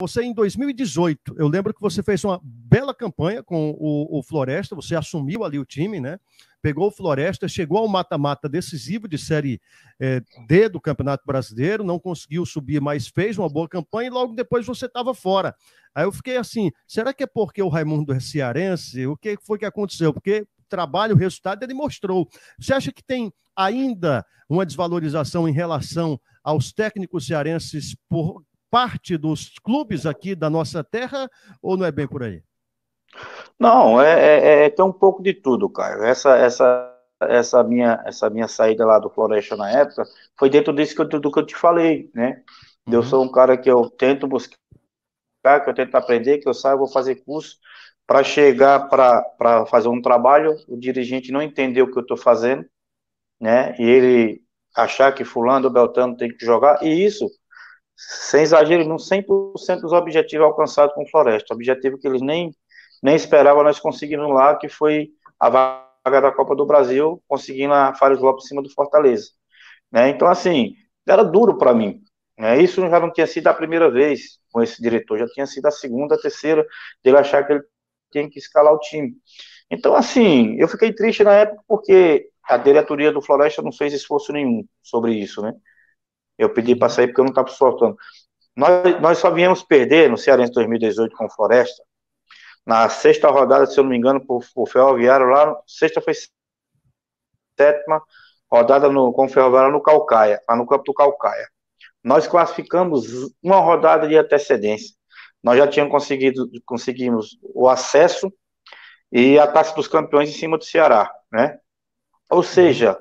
você em 2018, eu lembro que você fez uma bela campanha com o, o Floresta, você assumiu ali o time, né? Pegou o Floresta, chegou ao mata-mata decisivo de Série é, D do Campeonato Brasileiro, não conseguiu subir, mas fez uma boa campanha e logo depois você estava fora. Aí eu fiquei assim, será que é porque o Raimundo é cearense? O que foi que aconteceu? Porque trabalho, o resultado ele mostrou. Você acha que tem ainda uma desvalorização em relação aos técnicos cearenses por parte dos clubes aqui da nossa terra ou não é bem por aí? Não, é, é, é tem um pouco de tudo, cara. Essa, essa, essa minha, essa minha saída lá do Floresta na época foi dentro disso que eu, do que eu te falei, né? Uhum. Eu sou um cara que eu tento buscar, que eu tento aprender, que eu saio, vou fazer curso para chegar para fazer um trabalho, o dirigente não entendeu o que eu estou fazendo, né? E ele achar que fulano beltrano tem que jogar, e isso sem exagero, não 100% dos objetivos alcançados com o Floresta. Objetivo que eles nem, nem esperavam, nós conseguimos lá, que foi a vaga da Copa do Brasil, conseguindo a Fares Lopes em cima do Fortaleza. Né? Então, assim, era duro para mim. Né? Isso já não tinha sido a primeira vez com esse diretor, já tinha sido a segunda, a terceira, dele achar que ele tinha que escalar o time. Então, assim, eu fiquei triste na época porque a diretoria do Floresta não fez esforço nenhum sobre isso, né? Eu pedi para sair porque eu não estava soltando. Nós, nós só viemos perder no Cearense 2018 com Floresta. Na sexta rodada, se eu não me engano, por, por Ferroviário lá, sexta foi sétima rodada no, com o Ferroviário no Calcaia, lá no campo do Calcaia. Nós classificamos uma rodada de antecedência. Nós já tínhamos conseguido conseguimos o acesso e a taça dos campeões em cima do Ceará, né? Ou seja,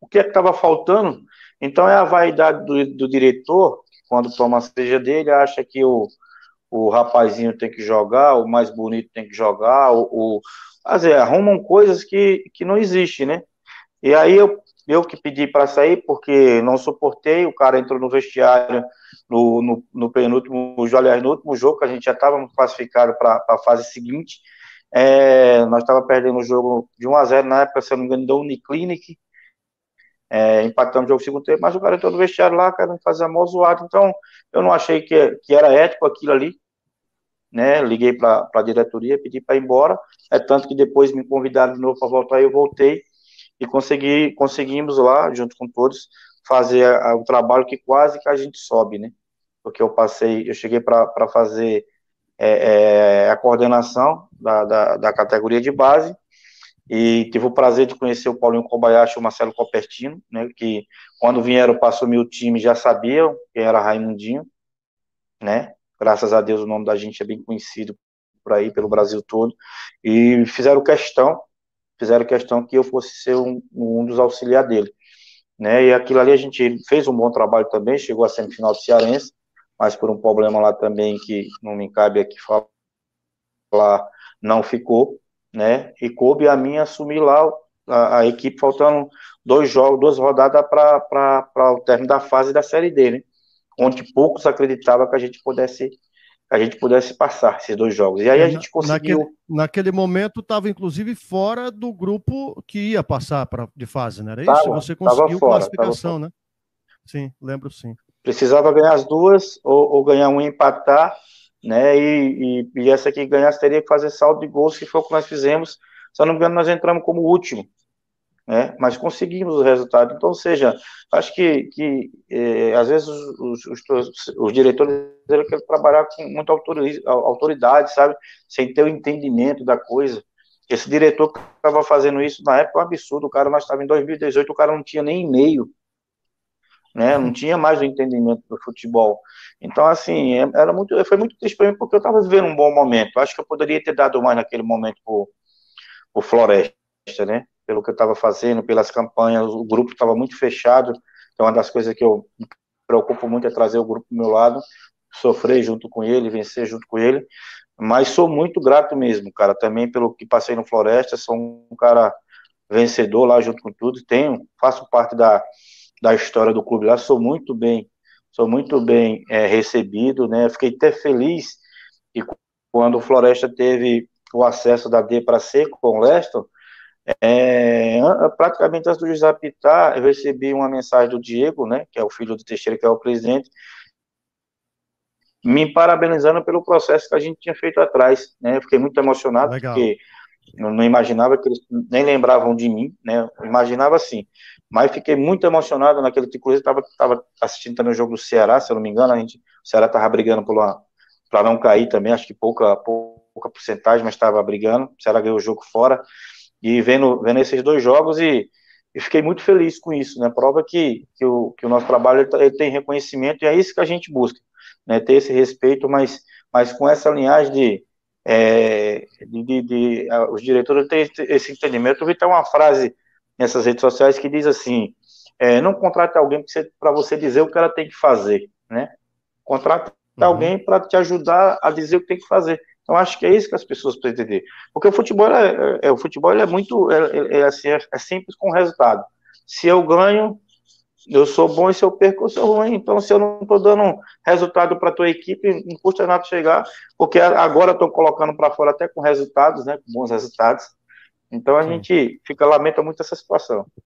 o que é estava faltando então é a vaidade do, do diretor, quando toma a seja dele, acha que o, o rapazinho tem que jogar, o mais bonito tem que jogar, o, o arrumam coisas que, que não existem, né? E aí eu, eu que pedi para sair, porque não suportei, o cara entrou no vestiário no, no, no penúltimo, aliás, no último jogo, que a gente já estava classificado para a fase seguinte, é, nós estávamos perdendo o jogo de 1 a 0 na época, se eu não me engano, da Uniclinic, é, empatando o jogo segundo tempo, mas o cara entrou no vestiário lá, querendo fazer a mó zoada, então eu não achei que, que era ético aquilo ali, né, liguei para a diretoria, pedi para ir embora, é tanto que depois me convidaram de novo para voltar, eu voltei, e consegui, conseguimos lá, junto com todos, fazer a, a, trabalho que quase que a gente sobe, né, porque eu passei, eu cheguei para fazer é, é, a coordenação da, da, da categoria de base, e tive o prazer de conhecer o Paulinho Kobayashi e o Marcelo Copertino, né, que quando vieram para assumir o time já sabiam que era Raimundinho, né, graças a Deus o nome da gente é bem conhecido por aí, pelo Brasil todo, e fizeram questão, fizeram questão que eu fosse ser um, um dos auxiliares dele, né, e aquilo ali a gente fez um bom trabalho também, chegou à semifinal do Cearense, mas por um problema lá também que não me cabe aqui falar, não ficou, né? E coube a mim assumir lá a, a equipe, faltando dois jogos, duas rodadas para o término da fase da Série D, né? Onde poucos acreditavam que a gente pudesse a gente pudesse passar esses dois jogos. E aí a gente conseguiu. Naquele, naquele momento estava inclusive fora do grupo que ia passar pra, de fase, não era isso? Tava, Você conseguiu fora, classificação, né? Sim, lembro sim. Precisava ganhar as duas, ou, ou ganhar um e empatar, né? E, e, e, essa que ganhasse teria que fazer saldo de gols, que foi o que nós fizemos. Eu não me engano, nós entramos como último, né? Mas conseguimos o resultado. Então, seja, acho que, que é, às vezes os, os, os, os diretores querem trabalhar com muita autoridade, sabe? Sem ter o entendimento da coisa. Esse diretor que estava fazendo isso na época é um absurdo. O cara, nós estávamos em 2018, o cara não tinha nem e-mail né? Não tinha mais o entendimento do futebol. Então, assim, é, era muito, foi muito triste para mim porque eu estava vivendo um bom momento. Acho que eu poderia ter dado mais naquele momento o o Floresta, né? Pelo que eu estava fazendo, pelas campanhas, o grupo estava muito fechado. Então, uma das coisas que eu me preocupo muito é trazer o grupo do meu lado, sofrer junto com ele, vencer junto com ele. Mas sou muito grato mesmo, cara, também pelo que passei no Floresta. Sou um cara vencedor lá junto com tudo. Tenho, faço parte da da história do clube lá, sou muito bem, sou muito bem é, recebido, né? Fiquei até feliz e quando o Floresta teve o acesso da D para C com o Leston, é, praticamente antes do juiz apitar, eu recebi uma mensagem do Diego, né, que é o filho do Teixeira, que é o presidente, me parabenizando pelo processo que a gente tinha feito atrás, né? Eu fiquei muito emocionado Legal. porque eu não imaginava que eles nem lembravam de mim, né? Eu imaginava assim, mas fiquei muito emocionado naquele tipo. Estava tava assistindo também o jogo do Ceará, se eu não me engano, a gente, o Ceará estava brigando para não cair também, acho que pouca, pouca porcentagem, mas estava brigando. O Ceará ganhou o jogo fora e vendo, vendo esses dois jogos e, e fiquei muito feliz com isso, né? Prova que, que, o, que o nosso trabalho ele, ele tem reconhecimento e é isso que a gente busca, né? Ter esse respeito, mas, mas com essa linhagem de é, de, de, de, os diretores têm esse entendimento. Eu vi até uma frase nessas redes sociais que diz assim: é, não contrate alguém para você dizer o que ela tem que fazer, né? Contrate uhum. alguém para te ajudar a dizer o que tem que fazer. Então acho que é isso que as pessoas precisam entender, porque o futebol é, é o futebol é muito é, é assim é, é simples com resultado. Se eu ganho, eu sou bom e se eu perco, eu sou ruim. Então, se eu não estou dando resultado para a tua equipe, não custa nada chegar, porque agora estou colocando para fora até com resultados, né, com bons resultados. Então, a Sim. gente fica lamenta muito essa situação.